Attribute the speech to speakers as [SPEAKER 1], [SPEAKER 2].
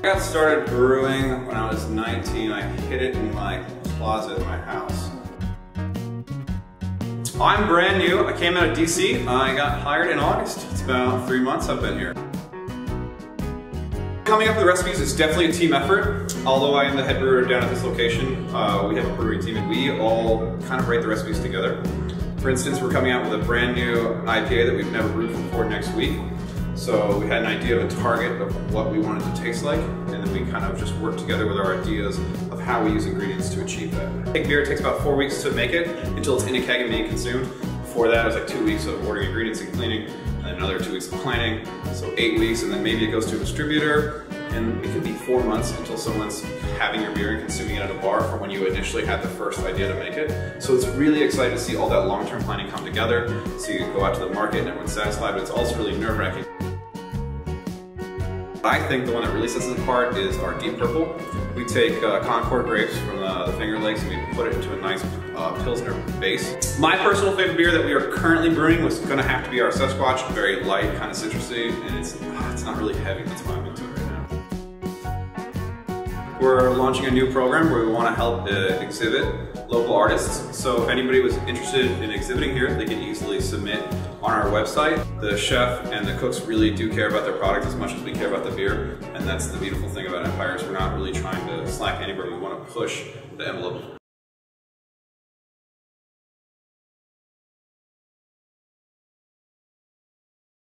[SPEAKER 1] I got started brewing when I was 19. I hid it in my closet in my house. I'm brand new. I came out of DC. I got hired in August. It's about three months I've been here. Coming up with the recipes is definitely a team effort. Although I am the head brewer down at this location, uh, we have a brewery team and we all kind of write the recipes together. For instance, we're coming out with a brand new IPA that we've never brewed before next week. So we had an idea of a target of what we wanted to taste like, and then we kind of just worked together with our ideas of how we use ingredients to achieve that. Cake beer takes about four weeks to make it until it's in a keg and being consumed. Before that, it was like two weeks of ordering ingredients and cleaning, and another two weeks of planning, so eight weeks, and then maybe it goes to a distributor, and it could be four months until someone's having your beer and consuming it at a bar from when you initially had the first idea to make it. So it's really exciting to see all that long-term planning come together, so you go out to the market and everyone's satisfied, but it's also really nerve-wracking. I think the one that really sets us apart is our Deep Purple. We take uh, Concord grapes from the, the, Finger Lakes and we put it into a nice uh, Pilsner base. My personal favorite beer that we are currently brewing was gonna have to be our Sasquatch, very light, kind of citrusy, and it's, it's not really heavy, that's why I'm into it right now. We're launching a new program where we want to help uh, exhibit local artists. So if anybody was interested in exhibiting here, they can easily submit on our website. The chef and the cooks really do care about their product as much as we care about the beer. And that's the beautiful thing about Empires. We're not really trying to slack anybody. We want to push the envelope